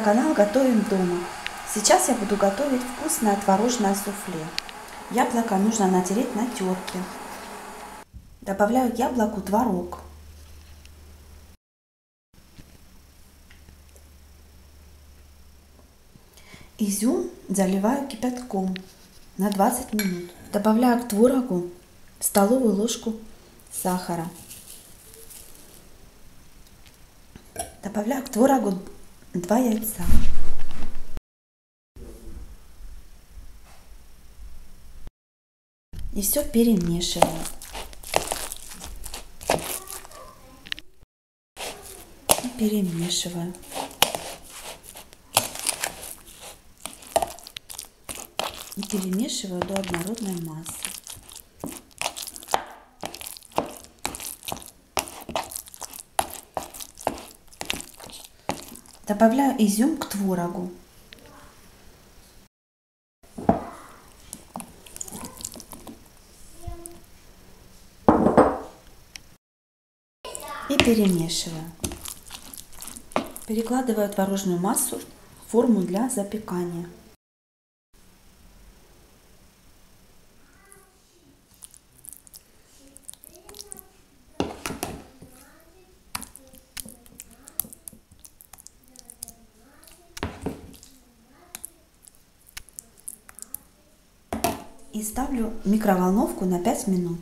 дома. Сейчас я буду готовить вкусное творожное суфле. Яблоко нужно натереть на терке. Добавляю к яблоку творог. Изюм заливаю кипятком на 20 минут. Добавляю к творогу столовую ложку сахара. Добавляю к творогу 2 яйца. И все перемешиваю. И перемешиваю. И перемешиваю до однородной массы. Добавляю изюм к творогу. И перемешиваю. Перекладываю творожную массу в форму для запекания. И ставлю микроволновку на 5 минут.